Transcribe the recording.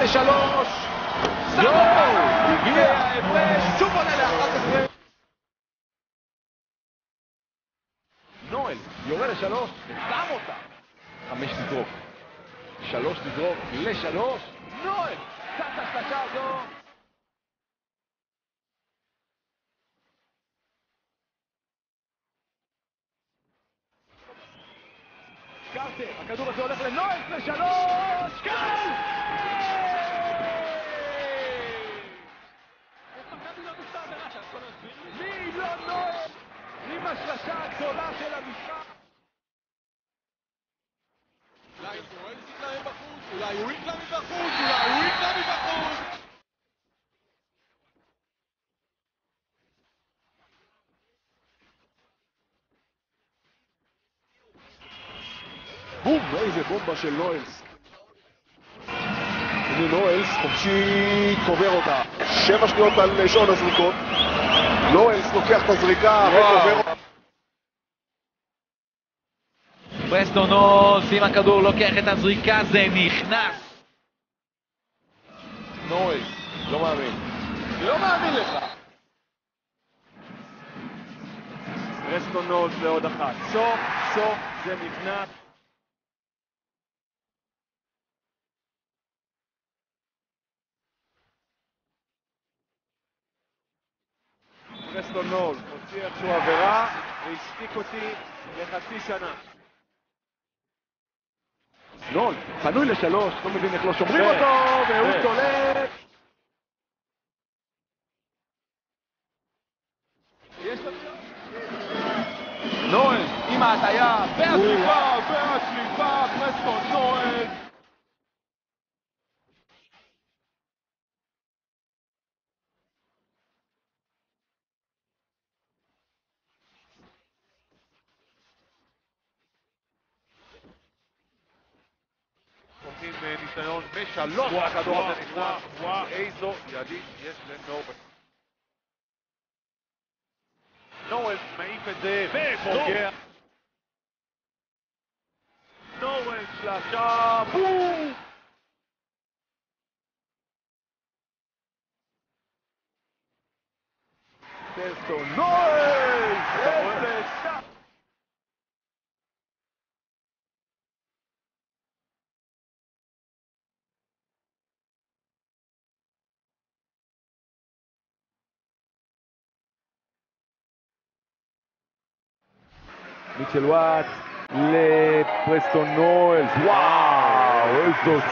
לשלוש! יואו! הגיע ההפרש, שוב עולה ל-11! נואל לשלוש, נואל! הכדור הזה הולך לנואל לשלוש! אולי נואל יתלהם בחוץ, אולי הוא יקלע מבחוץ, אולי הוא יקלע מבחוץ! בום! איזה בומבה של נואלס. הנה נואלס, חופשי, קובר אותה. שבע שניות על שעון הזריקות. נואלס לוקח את הזריקה וקובר אותה. פרסטון נולס עם הכדור לוקח את הזריקה, זה נכנס! נואלס, לא מאמין. לא מאמין לך. פרסטון נולס לעוד אחת. סוף סוף זה נכנס. פרסטון נול הוציא איכשהו עבירה והשתיק אותי לחצי שנה. נול, פנוי לשלוש, לא מבין איך לא שומרים כן, אותו, והוא. צולק. לו... נואל עם ההטיה, והשליפה, והשליפה, פרסטון נואל. ניסיון בשלוש, וואו, הכדור וואו, הזה וואו, נכנס. וואו. איזו ידית יש לנובל. נובל מעיף את זה ופוגע. נובל שלשה, בום! פרסטון נואל! Michel Watt, les Preston Knowles. Waouh, wow, estos